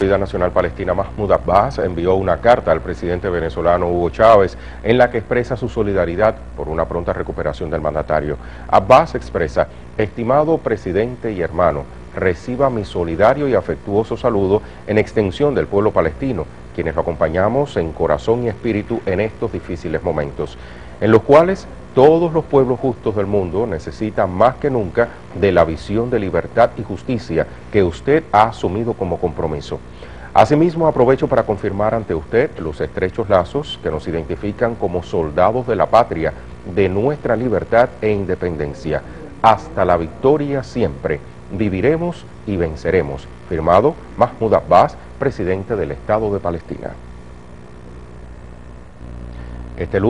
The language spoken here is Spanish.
La Nacional Palestina Mahmoud Abbas envió una carta al presidente venezolano Hugo Chávez en la que expresa su solidaridad por una pronta recuperación del mandatario. Abbas expresa, estimado presidente y hermano, reciba mi solidario y afectuoso saludo en extensión del pueblo palestino, quienes lo acompañamos en corazón y espíritu en estos difíciles momentos, en los cuales todos los pueblos justos del mundo necesitan más que nunca de la visión de libertad y justicia que usted ha asumido como compromiso. Asimismo, aprovecho para confirmar ante usted los estrechos lazos que nos identifican como soldados de la patria, de nuestra libertad e independencia. Hasta la victoria siempre. Viviremos y venceremos. Firmado Mahmoud Abbas, presidente del Estado de Palestina. Este